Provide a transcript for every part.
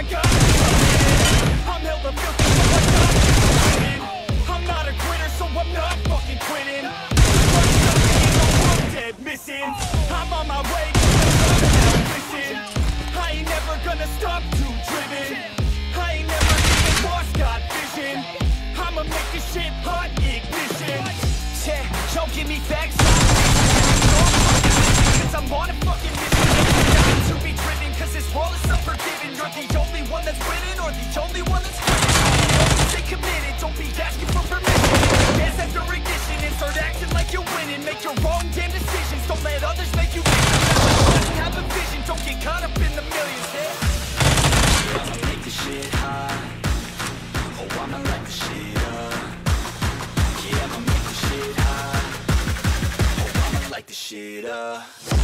I'm so. I'm not a quitter, so I'm not fucking quitting. No one dead missing. I'm on my way, listen. I ain't never gonna stop driven. I ain't never vision. I'ma make this shit hot ignition. Yeah, don't give me facts. Don't be asking for permission. Dance after ignition and start acting like you're winning. Make your wrong damn decisions, don't let others make you win. Just have a vision, don't get caught up in the millions. Yeah. I'ma make this shit hot. Oh, I'ma light this shit up. Yeah, I'ma make this shit hot. Oh, I'ma light this shit up.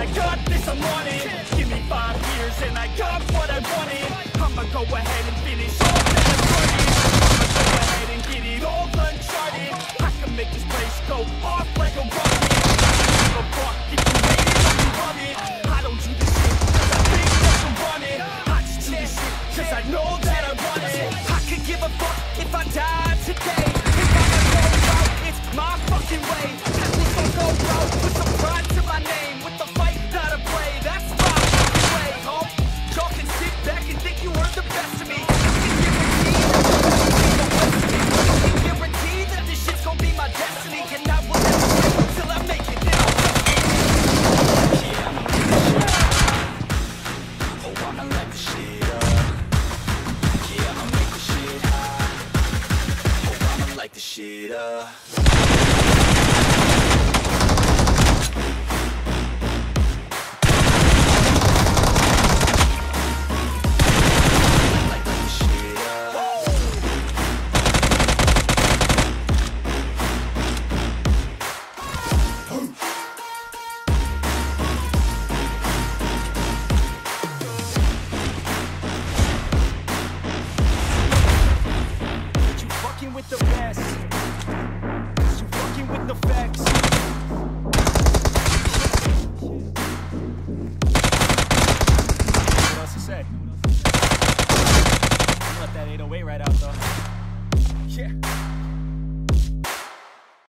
I got this, I'm on it. Give me five years and I got what I wanted. I'ma go ahead and finish all that I started. I'ma go ahead and get it all uncharted. I can make this place go off like a rocket. I don't give a fuck if you hate it love it. I don't do this shit 'cause I think that you want it. I just do this shit 'cause I know that I want it. I could give a fuck if I die today. If I'ma go out, it's my fucking way. My destiny. Quit till I make yeah, oh, make this shit hot. Oh, I'ma light shit up. Yeah, I'ma make this shit. Oh, I'ma light shit up. that 808 right out though. Yeah.